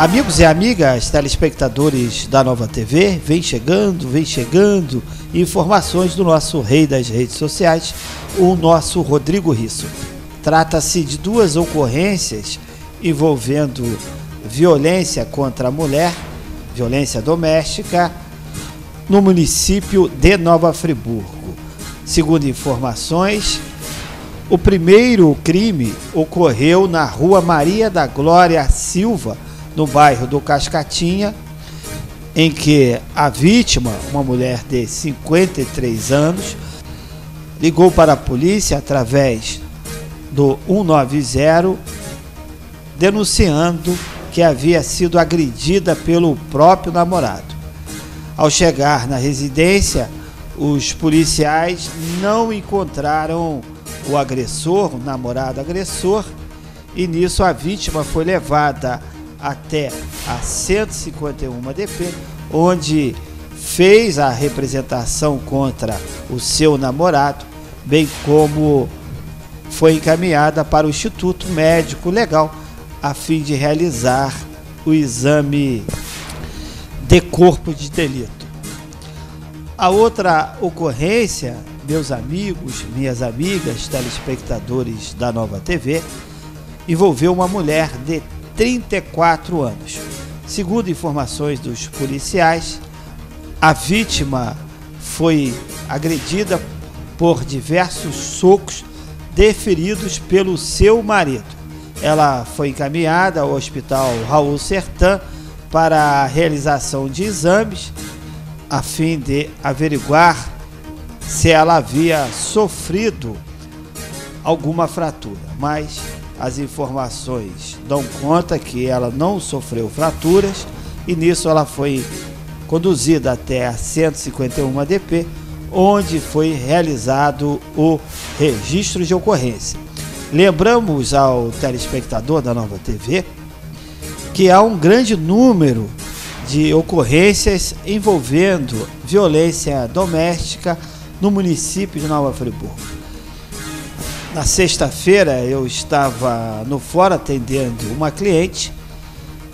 Amigos e amigas, telespectadores da Nova TV, vem chegando, vem chegando informações do nosso rei das redes sociais, o nosso Rodrigo Risso. Trata-se de duas ocorrências envolvendo violência contra a mulher, violência doméstica, no município de Nova Friburgo. Segundo informações, o primeiro crime ocorreu na rua Maria da Glória Silva, no bairro do Cascatinha, em que a vítima, uma mulher de 53 anos, ligou para a polícia através do 190 denunciando que havia sido agredida pelo próprio namorado. Ao chegar na residência, os policiais não encontraram o agressor, o namorado agressor, e nisso a vítima foi levada até a 151 DP, onde fez a representação contra o seu namorado, bem como foi encaminhada para o Instituto Médico Legal a fim de realizar o exame de corpo de delito. A outra ocorrência, meus amigos, minhas amigas, telespectadores da Nova TV, envolveu uma mulher de 34 anos. Segundo informações dos policiais, a vítima foi agredida por diversos socos deferidos pelo seu marido. Ela foi encaminhada ao Hospital Raul Sertan para a realização de exames a fim de averiguar se ela havia sofrido alguma fratura, mas as informações dão conta que ela não sofreu fraturas e nisso ela foi conduzida até a 151 DP, onde foi realizado o registro de ocorrência. Lembramos ao telespectador da Nova TV que há um grande número de ocorrências envolvendo violência doméstica no município de Nova Friburgo. Na sexta-feira eu estava no fora atendendo uma cliente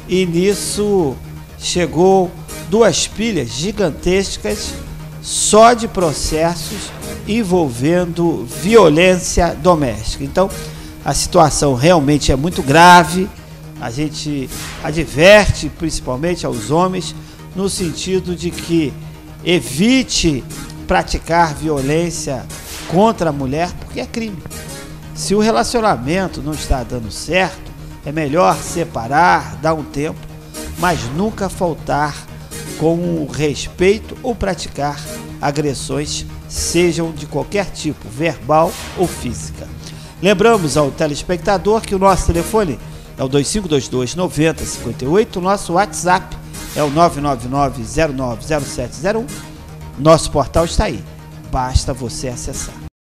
e nisso chegou duas pilhas gigantescas só de processos envolvendo violência doméstica. Então, a situação realmente é muito grave. A gente adverte principalmente aos homens no sentido de que evite praticar violência contra a mulher porque é crime. Se o relacionamento não está dando certo, é melhor separar, dar um tempo, mas nunca faltar com respeito ou praticar agressões, sejam de qualquer tipo, verbal ou física. Lembramos ao telespectador que o nosso telefone é o 2522 9058, o nosso WhatsApp é o 999090701. Nosso portal está aí. Basta você acessar.